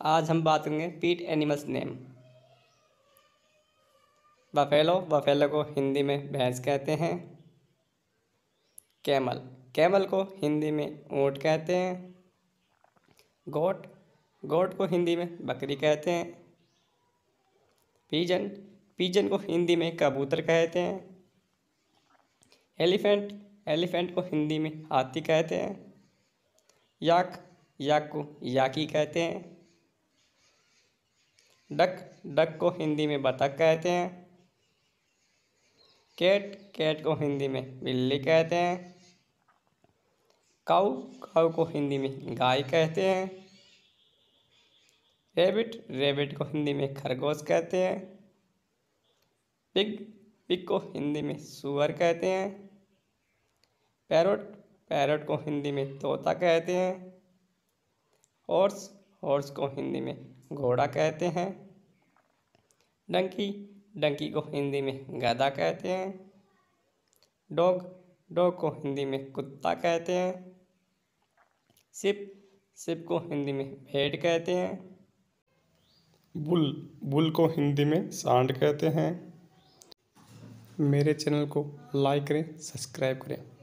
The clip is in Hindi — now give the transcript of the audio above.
आज हम बात करेंगे पीट एनिमल्स नेम। बफेलो बफेलो को हिंदी में भैंस कहते हैं। कैमल कैमल को हिंदी में ऊँट कहते हैं। गोट गोट को हिंदी में बकरी कहते हैं। पीजन पीजन को हिंदी में कबूतर कहते हैं। एलिफेंट एलिफेंट को हिंदी में हाथी कहते हैं। याक याक को याकी कहते हैं। डक डक को हिंदी में बतख कहते हैं। कैट कैट को हिंदी में बिल्ली कहते हैं। काऊ काऊ को हिंदी में गाय कहते हैं। रेबिट रेबिट को हिंदी में खरगोश कहते हैं। पिग पिग को हिंदी में सुअर कहते हैं। पैरोट पैरोट को हिंदी में तोता कहते हैं। हॉर्स हॉर्स को हिंदी में घोड़ा कहते हैं। डंकी डंकी को हिंदी में गधा कहते हैं। डॉग डॉग को हिंदी में कुत्ता कहते हैं। सिप सिप को हिंदी में भेड़ कहते हैं। बुल बुल को हिंदी में सांड कहते हैं। मेरे चैनल को लाइक करें, सब्सक्राइब करें।